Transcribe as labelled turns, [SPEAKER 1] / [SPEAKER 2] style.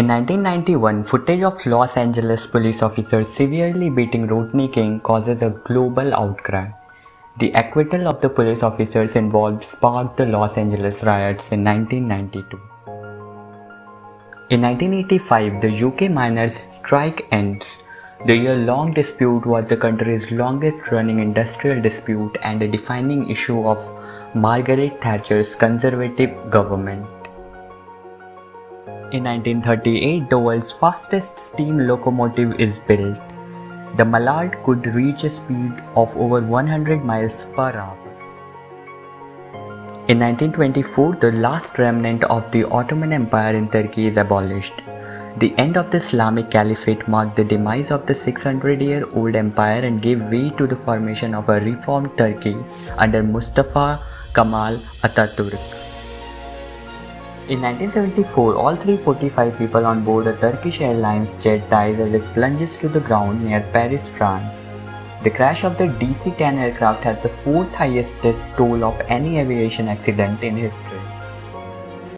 [SPEAKER 1] In 1991, footage of Los Angeles police officers severely beating Rodney King causes a global outcry. The acquittal of the police officers involved sparked the Los Angeles riots in 1992. In 1985, the UK miners' strike ends. The year-long dispute was the country's longest-running industrial dispute and a defining issue of Margaret Thatcher's Conservative government. In 1938, the world's fastest steam locomotive is built. The Mallard could reach a speed of over 100 miles per hour. In 1924, the last remnant of the Ottoman Empire in Turkey is abolished. The end of the Islamic Caliphate marked the demise of the 600 year old empire and gave way to the formation of a reformed Turkey under Mustafa Kemal Ataturk. In 1974, all 345 people on board a Turkish Airlines jet dies as it plunges to the ground near Paris, France. The crash of the DC-10 aircraft has the fourth highest death toll of any aviation accident in history.